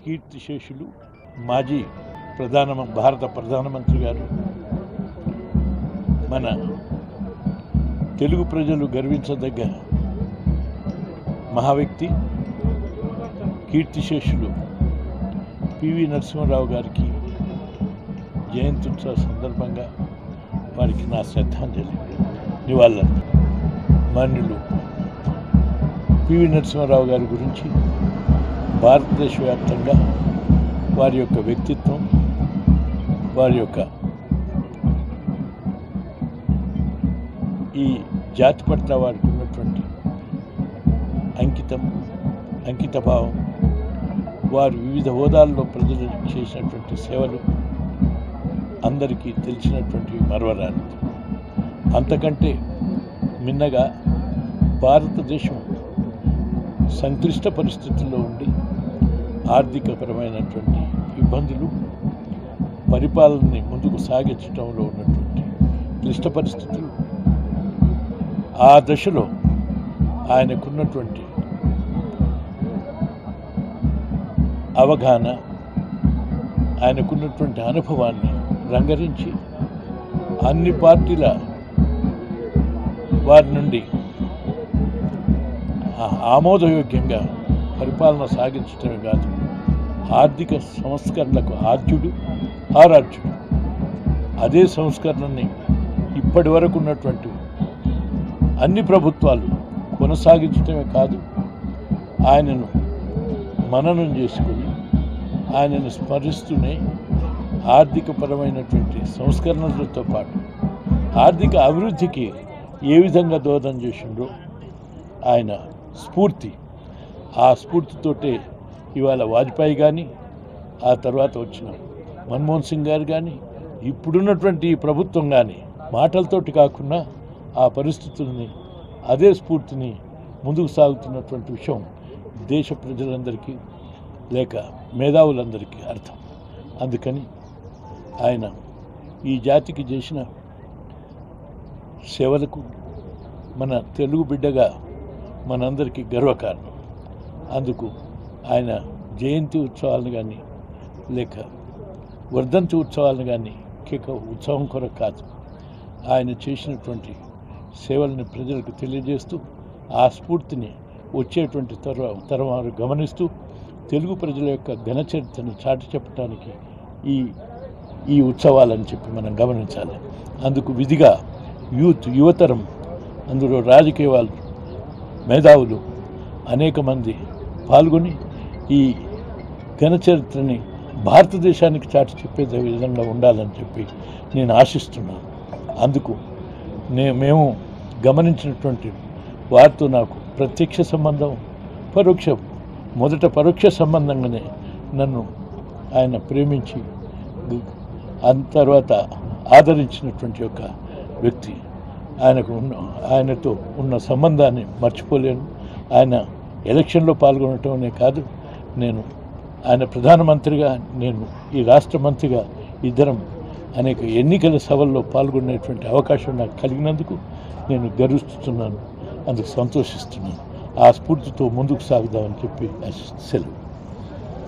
కీర్తిశేషులు మాజీ ప్రధాన భారత ప్రధానమంత్రి గారు మన తెలుగు ప్రజలు గర్వించదగ్గ మహావ్యక్తి కీర్తిశేషులు పివి నరసింహారావు గారికి జయంతి ఉత్సవ సందర్భంగా వారికి నా శ్రద్ధాంజలి నివాళులు మాన్యులు పివి నరసింహారావు గారి గురించి భారతదేశ వ్యాప్తంగా వారి యొక్క వ్యక్తిత్వం వారి యొక్క ఈ జాతి పట్ల వారికి ఉన్నటువంటి అంకితం అంకితభావం వారు వివిధ హోదాల్లో ప్రజలకు చేసినటువంటి సేవలు అందరికీ తెలిసినటువంటి మరవరాని అంతకంటే మిన్నగా భారతదేశం సంక్లిష్ట పరిస్థితుల్లో ఉండి ఆర్థికపరమైనటువంటి ఇబ్బందులు పరిపాలనని ముందుకు సాగించడంలో ఉన్నటువంటి క్లిష్ట పరిస్థితులు ఆ దశలో ఆయనకున్నటువంటి అవగాహన ఆయనకున్నటువంటి అనుభవాన్ని రంగరించి అన్ని పార్టీల వారి నుండి ఆమోదయోగ్యంగా పరిపాలన సాగించటమే కాదు ఆర్థిక సంస్కరణలకు ఆద్యుడు ఆరాధ్యుడు. అదే సంస్కరణని ఇప్పటి వరకు ఉన్నటువంటి అన్ని ప్రభుత్వాలు కొనసాగించటమే కాదు ఆయనను మననం చేసుకుని ఆయనను స్మరిస్తూనే ఆర్థికపరమైనటువంటి సంస్కరణలతో పాటు ఆర్థిక అభివృద్ధికి ఏ విధంగా దోహదం చేసిండో ఆయన స్ఫూర్తి ఆ స్ఫూర్తితోటే ఇవాళ వాజ్పేయి కానీ ఆ తర్వాత వచ్చిన మన్మోహన్ సింగ్ గారు కానీ ఇప్పుడున్నటువంటి ఈ ప్రభుత్వం కానీ మాటలతోటి కాకుండా ఆ పరిస్థితుల్ని అదే స్ఫూర్తిని ముందుకు సాగుతున్నటువంటి విషయం దేశ ప్రజలందరికీ లేక మేధావులందరికీ అర్థం. అందుకని ఆయన ఈ జాతికి చేసిన సేవలకు మన తెలుగు బిడ్డగా మనందరికీ గర్వకారణం. అందుకు ఆయన జయంతి ఉత్సవాలను కానీ లేక వర్ధంతి ఉత్సవాలను కానీ కేక ఉత్సవం కొరకు కాదు. ఆయన చేసినటువంటి సేవలను ప్రజలకు తెలియజేస్తూ ఆ స్ఫూర్తిని వచ్చేటువంటి తర తరం గమనిస్తూ తెలుగు ప్రజల యొక్క ఘనచరిత్రను చాటి చెప్పడానికి ఈ ఈ ఉత్సవాలని చెప్పి మనం గమనించాలి. అందుకు విధిగా యూత్ యువతరం అందులో రాజకీయ వాళ్ళు మేధావులు అనేక మంది పాల్గొని ఈ ఘనచరిత్రని భారతదేశానికి చాటి చెప్పే విధంగా ఉండాలని చెప్పి నేను ఆశిస్తున్నాను. అందుకు నే మేము గమనించినటువంటి వారితో నాకు ప్రత్యక్ష సంబంధం పరోక్ష మొదట పరోక్ష సంబంధంగానే నన్ను ఆయన ప్రేమించి ఆ తర్వాత ఆదరించినటువంటి ఒక వ్యక్తి. ఆయనకు ఉన్న ఆయనతో ఉన్న సంబంధాన్ని మర్చిపోలేను. ఆయన ఎలక్షన్లో పాల్గొనటమే కాదు నేను ఆయన ప్రధానమంత్రిగా నేను ఈ రాష్ట్ర మంత్రిగా ఇద్దరం అనేక ఎన్నికల సభల్లో పాల్గొనేటువంటి అవకాశం నాకు కలిగినందుకు నేను గర్విస్తున్నాను. అందుకు సంతోషిస్తున్నాను. ఆ స్ఫూర్తితో ముందుకు సాగుదామని చెప్పి సెలవు.